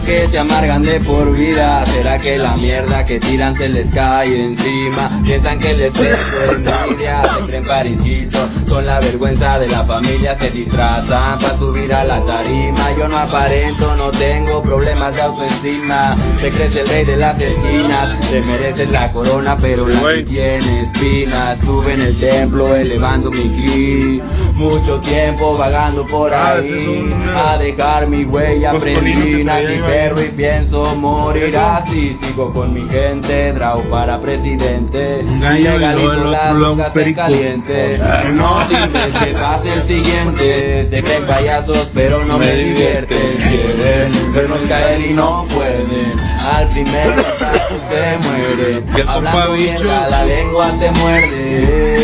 porque se amargan de por vida. ¿Será que la mierda que tiran se les cae encima? Piensan que les tengo envidia, se creen parisitos, con la vergüenza de la familia se disfrazan para subir a la tarima. Yo no aparento, no tengo problemas de autoestima. Te crees el rey de las esquinas, te mereces la corona, pero la que tiene espinas. Estuve en el templo elevando mi ki, mucho tiempo vagando por ahí, a dejar mi huella y perro y pienso morir así. Sigo con mi gente, Drau para presidente, legalizo la se caliente. No dices que pase el siguiente, se creen payasos pero no me divierten. Quieren vernos caer y no pueden, al primer contacto se muere. Hablando mierda, la lengua se muerde.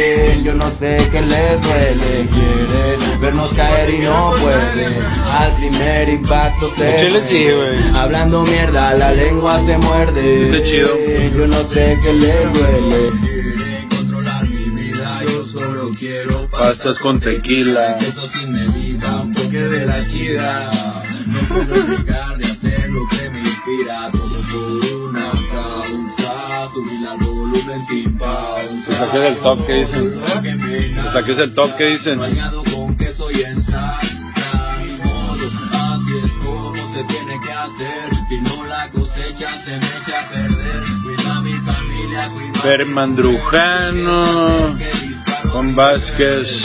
Yo no sé qué les duele, quieren vernos caer y no pueden. Al primer impacto se Chile sí. Hablando mierda, la lengua se muerde. Está chido. Yo no sé qué les duele. Quieren controlar mi vida, yo solo quiero Pastas con tequila. Eso sin medida, un toque de la chida. No puedo dejar de hacer lo que me inspira. Todo por una causa. Subir al volumen sin pausa. Te saques del top que dicen. Te saques del top que dicen. Bañado con queso y en salsa. Ni modo, así es como se tiene que hacer. Si no la cosecha se me echa a perder. Cuida a mi familia, cuida Permandrujano. Con Vázquez.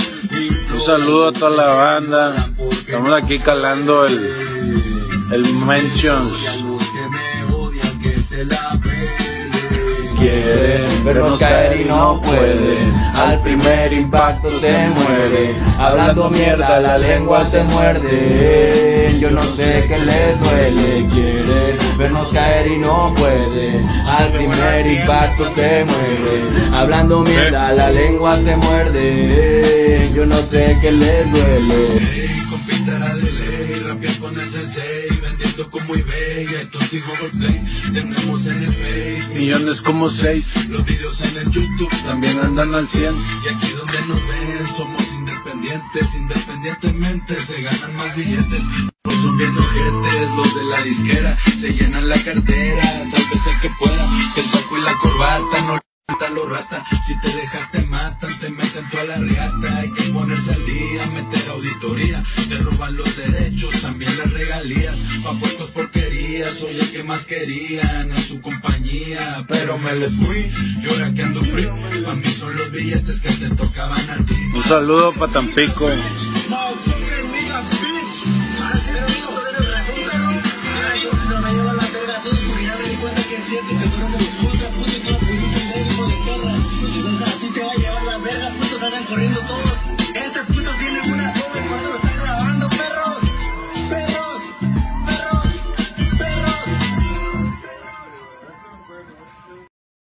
Un saludo a toda la banda. Estamos aquí calando el, el Mentions. Quieren vernos caer y no pueden. Al primer impacto se muere. Hablando mierda, la lengua se muerde. Yo no sé qué les duele. Quieren vernos caer y no pueden. Al primer impacto se muere. Hablando mierda, la lengua se muerde. Yo no sé qué les duele. Con pintura de ley, con el sensei, vendiendo como eBay, estos hijos por play, tenemos en el Face, Millones como seis. los videos en el YouTube, También andan al 100. y aquí donde nos ven somos independientes, independientemente se ganan más billetes. No son bien ojetes, los de la disquera se llenan la cartera, salves el que pueda, que el saco y la corbata no los rata. Si te dejas te matan, te meten toda la reata, hay que ponerse meter auditoría, te roban los derechos, también las regalías, pa' puercos porquerías, soy el que más querían en su compañía, pero me les fui, yo ahora que ando free, pa' mí son los billetes que te tocaban a ti. Un saludo para Tampico.